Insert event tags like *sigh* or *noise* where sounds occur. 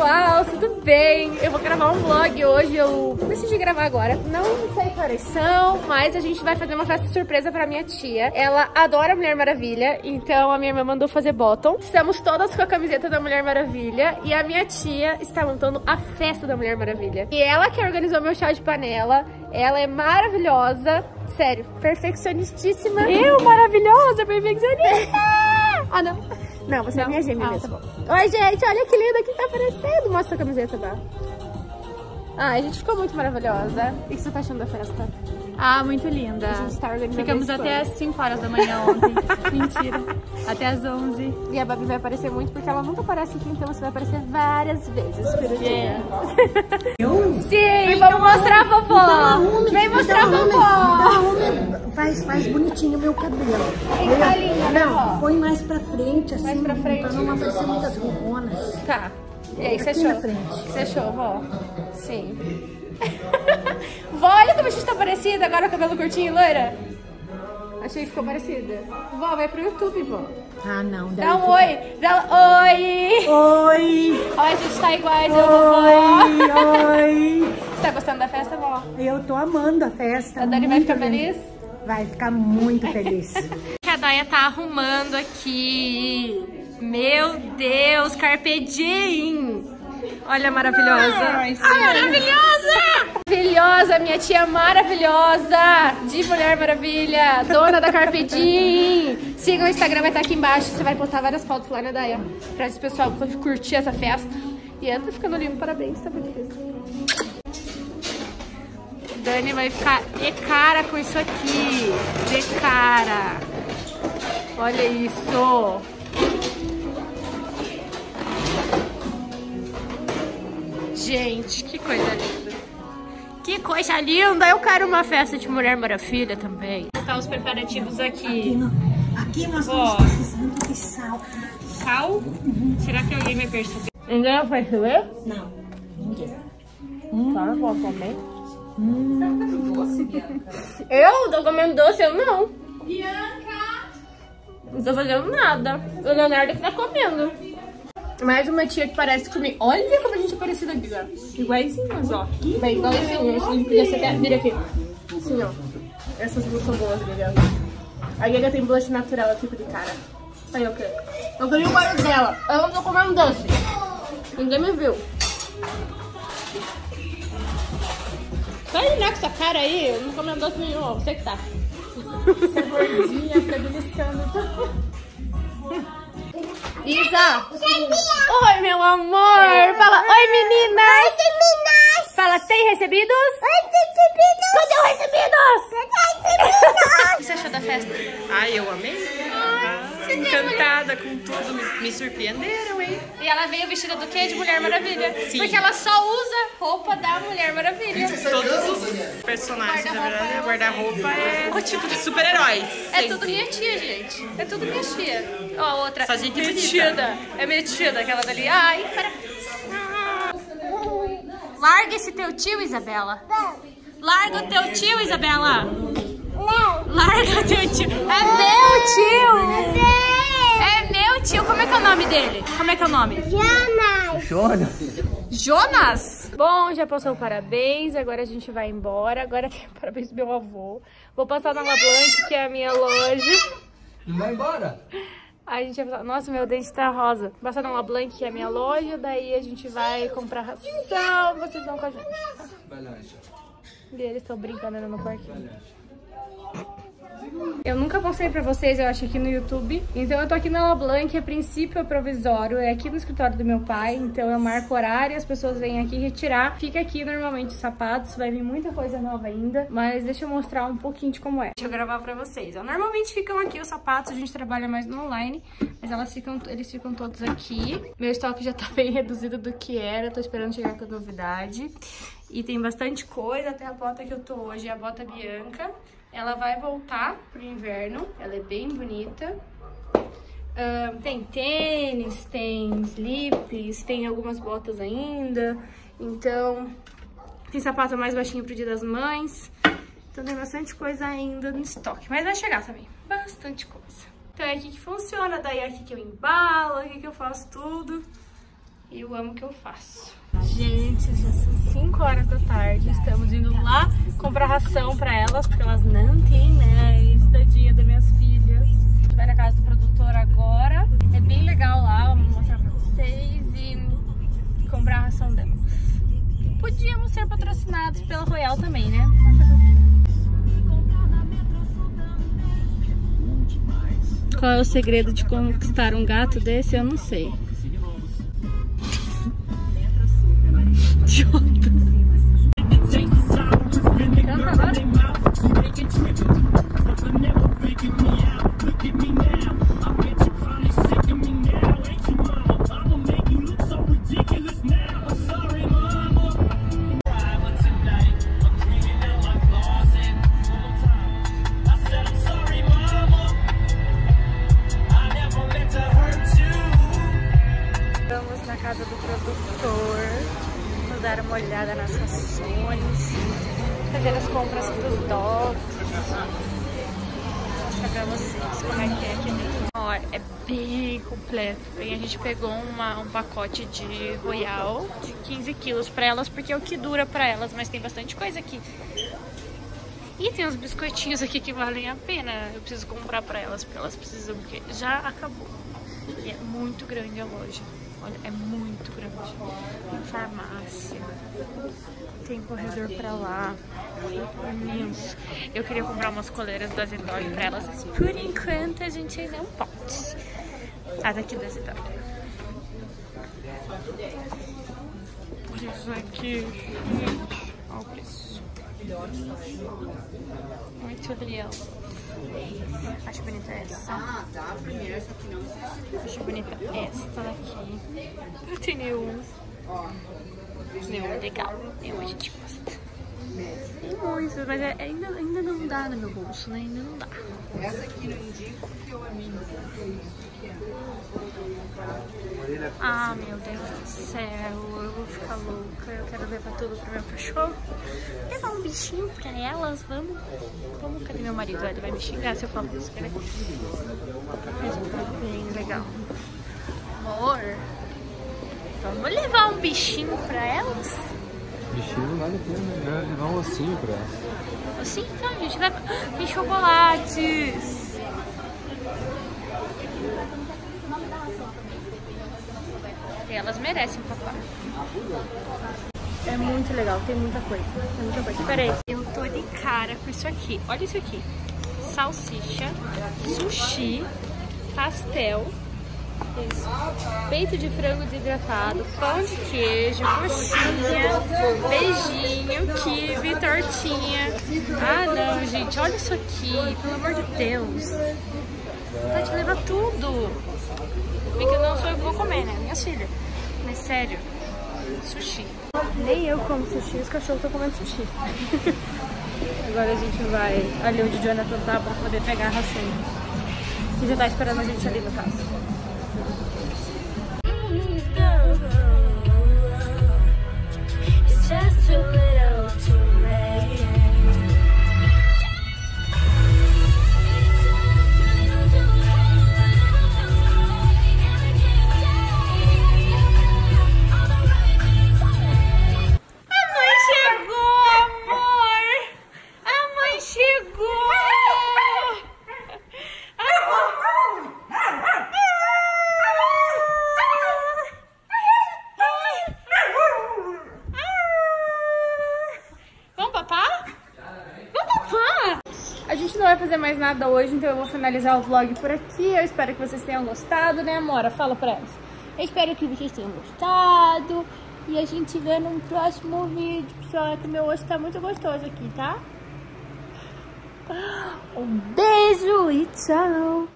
pessoal, tudo bem? Eu vou gravar um vlog hoje, eu decidi gravar agora. Não sei que horas são, mas a gente vai fazer uma festa surpresa pra minha tia. Ela adora Mulher Maravilha, então a minha irmã mandou fazer bottom. Estamos todas com a camiseta da Mulher Maravilha e a minha tia está montando a festa da Mulher Maravilha. E ela que organizou meu chá de panela, ela é maravilhosa, sério, perfeccionistíssima. Eu, maravilhosa, perfeccionista! *laughs* ah, não. Não, você não. é minha gêmea ah, mesmo. Tá Oi, gente, olha que linda que tá aparecendo. Mostra a camiseta, Bá. Ah, a gente ficou muito maravilhosa. O que você tá achando da festa? Ah, muito linda. A gente tá organizando Ficamos até as 5 horas da manhã ontem. *laughs* Mentira. Até as 11. E a Babi vai aparecer muito porque ela nunca aparece aqui, então você vai aparecer várias vezes por dia. Sim, vamos mostrar a vovó. Vem mostrar a vovó. Faz bonitinho o meu cabelo. Linda, né, Não, põe mais pra frente, assim. Mais pra frente. Pra não aparecer muitas rugonas. Tá. E aí, você achou? Você achou, vó? Sim. *laughs* Vó, olha como a gente tá parecida agora, o cabelo curtinho e loira. Achei que ficou parecida. Vó, vai pro YouTube, vó. Ah, não. Dá um oi. Dá oi. Oi. Olha, a gente tá iguais, eu vovó. Oi. *laughs* Você tá gostando da festa, vó? Eu tô amando a festa. A Dani vai ficar feliz? Vai ficar muito feliz. *laughs* a Daya tá arrumando aqui. Meu Deus, Carpe Diem. Olha, maravilhosa. Ai, maravilhosa! Maravilhosa, minha tia maravilhosa, de Mulher Maravilha, dona da Carpe Diem. Siga o Instagram, vai estar aqui embaixo. Você vai postar várias fotos lá, né, Daya? Pra esse pessoal curtir essa festa. E ela tá ficando lindo, parabéns, tá lindo. Dani vai ficar de cara com isso aqui. De cara. Olha isso. Gente, que coisa linda. Que coisa linda! Eu quero uma festa de Mulher Maravilha também. Vou colocar os preparativos aqui. Aqui, no, aqui nós estamos precisando de sal. Sal? Uhum. Será que alguém vai perceber? Ninguém vai perceber? Não, ninguém. Hum. Tá, vou comer. Hum. Eu tô comendo doce? Eu não. Bianca! Não tô fazendo nada. O Leonardo que tá comendo. Mais uma tia que parece comigo. Olha como a gente é parecida aqui, ó. Ó. Bem, igualzinho. Podia ser até... Vira aqui. Assim, ó. Essas duas são boas, Gaga. A Gaga tem blush natural, tipo de cara. Aí, eu quero. Eu queria o barulho dela. Eu não tô comendo doce. Ninguém me viu. Vai olhar com essa cara aí. Eu não comendo doce nenhum. Você que tá. Você é gordinha, tá beliscando. Isa! Oi, meu amor! Fala, oi, meninas! Oi, meninas! Fala, tem recebidos? Oi, recebidos! Cadê os recebidos? Cadê recebidos? *laughs* O que você achou da festa? Ai, eu amei. Encantada com tudo. Me, me, surpreenderam, hein? E ela veio vestida do quê? De Mulher Maravilha. Sim. Porque ela só usa roupa da Mulher Maravilha. Todos os personagens, guarda na verdade, guarda-roupa é o tipo de super-heróis. É tudo minha tia, gente. É tudo minha tia. Ó, a outra. Só gente metida. É metida, aquela dali. Ai, para. Larga esse teu tio, Isabela. Larga o teu tio, Isabela. Larga *laughs* teu tio. É meu tio. É meu tio. Como é que é o nome dele? Como é que é o nome? Jonas. Jonas. Jonas? Bom, já passou o parabéns, agora a gente vai embora. Agora tem o *laughs* parabéns do meu avô. Vou passar na La Blanc, que é a minha loja. Não vai embora? Aí a gente vai passar... Nossa, meu dente tá rosa. Vou passar na La Blanc, que é a minha loja. Daí a gente vai comprar ração. Vocês vão com a gente. Tá? E eles estão brincando no parquinho. Eu nunca mostrei pra vocês, eu acho, aqui no YouTube. Então eu tô aqui na La Blanc, a princípio é provisório, é aqui no escritório do meu pai. Então eu marco horário, as pessoas vêm aqui retirar. Fica aqui normalmente os sapatos, vai vir muita coisa nova ainda. Mas deixa eu mostrar um pouquinho de como é. Deixa eu gravar pra vocês. Ó, normalmente ficam aqui os sapatos, a gente trabalha mais no online. Mas elas ficam, eles ficam todos aqui. Meu estoque já tá *laughs* bem reduzido do que era, tô esperando chegar com a novidade. E tem bastante coisa, até a bota que eu tô hoje é a bota Bianca. Ela vai voltar pro inverno, ela é bem bonita. Tem tênis, tem slips, tem algumas botas ainda. Então, tem sapato mais baixinho pro dia das mães. Então tem bastante coisa ainda no estoque. Mas vai chegar também, bastante coisa. Então é aqui que funciona, daí é aqui que eu embalo, aqui que eu faço tudo. E eu amo o que eu faço. Gente, já são 5 horas da tarde. Estamos indo lá comprar ração pra elas, porque elas não têm mais tadinha das minhas filhas. A gente vai na casa do produtor agora. É bem legal lá, vou mostrar pra vocês e comprar a ração delas. Podíamos ser patrocinados pela Royal também, né? Qual é o segredo de conquistar um gato desse? Eu não sei. Şu anda. Olhada nas rações, fazer as compras dos dogs. Mostrar pra vocês como é que é aqui dentro. Ó, é bem completo. E a gente pegou uma- um pacote de Royal de 15 quilos pra elas, porque é o que dura pra elas, mas tem bastante coisa aqui. E tem uns biscoitinhos aqui que valem a pena. Eu preciso comprar pra elas, porque elas precisam, porque já acabou. E é muito grande a loja. Olha, é muito grande. Tem farmácia. Tem corredor pra lá. Imenso. Eu queria comprar umas coleiras da Zendog pra elas, por enquanto a gente não pode. A daqui da Zendog. Isso aqui, gente. Olha o preço. Muito legal. Acho bonita essa. Acho bonita esta daqui. Tem nenhum. Nenhum legal. Nenhum a gente gosta. Muitos, mas é- ainda, ainda não dá no meu bolso, né? Ainda não dá. Ah, meu Deus do céu, eu vou ficar louca. Eu quero levar tudo pro meu cachorro. Levar um bichinho pra elas, vamos. Vamos, cadê meu marido? Ele vai me xingar se eu falar isso, né? Mas tá bem legal. Amor, vamos levar um bichinho pra elas? Bichinho não vale a pena, né? Levar um ossinho pra ela. Assim, então, a gente leva. Tem chocolates. E elas merecem, papai. É muito legal, tem muita coisa. Tem muita coisa. Pera aí. Eu tô de cara com isso aqui. Olha isso aqui. Salsicha, sushi, pastel, isso. peito de frango desidratado, pão de queijo, coxinha, beijinho, kibe, tortinha. Ah não, gente, olha isso aqui, pelo amor de Deus. Pode levar tudo. Bem que eu não sou eu que vou comer, né? Minha filha. Mas sério, sushi. Nem eu como sushi, os cachorros estão comendo sushi. *laughs* Agora a gente vai ali onde o Jonathan tá pra poder pegar a ração. Que já tá esperando a gente ali no caso. Nada hoje, então eu vou finalizar o vlog por aqui. Eu espero que vocês tenham gostado, né, Amora? Fala pra elas. Eu espero que vocês tenham gostado. E a gente vê num próximo vídeo, pessoal. Que meu osso tá muito gostoso aqui, tá? Um beijo e tchau!